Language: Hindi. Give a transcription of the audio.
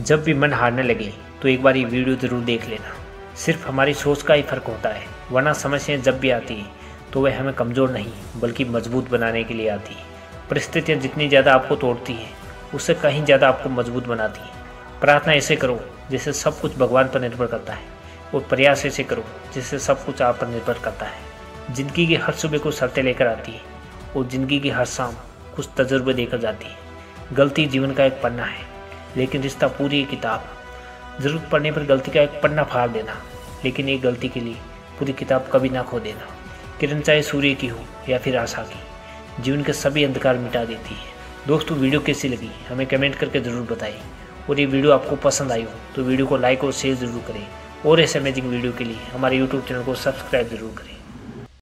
जब भी मन हारने लगे तो एक बार ये वीडियो ज़रूर देख लेना। सिर्फ़ हमारी सोच का ही फ़र्क होता है, वरना समस्याएँ जब भी आती हैं तो वह हमें कमज़ोर नहीं, बल्कि मज़बूत बनाने के लिए आती है। परिस्थितियाँ जितनी ज़्यादा आपको तोड़ती हैं, उससे कहीं ज़्यादा आपको मज़बूत बनाती हैं। प्रार्थना ऐसे करो जैसे सब कुछ भगवान पर निर्भर करता है, और प्रयास ऐसे करो, जिससे सब कुछ आप पर निर्भर करता है। ज़िंदगी की हर सुबह को शर्तें लेकर आती है, और ज़िंदगी की हर शाम कुछ तजुर्बे देकर जाती है। गलती जीवन का एक पन्ना है। लेकिन रिश्ता पूरी किताब। ज़रूरत पड़ने पर गलती का एक पन्ना फाड़ देना, लेकिन एक गलती के लिए पूरी किताब कभी ना खो देना। किरण चाहे सूर्य की हो या फिर आशा की, जीवन के सभी अंधकार मिटा देती है। दोस्तों, वीडियो कैसी लगी? हमें कमेंट करके ज़रूर बताएँ। और ये वीडियो आपको पसंद आई हो तो वीडियो को लाइक और शेयर ज़रूर करें। और ऐसे अमेजिंग वीडियो के लिए हमारे यूट्यूब चैनल को सब्सक्राइब ज़रूर करें।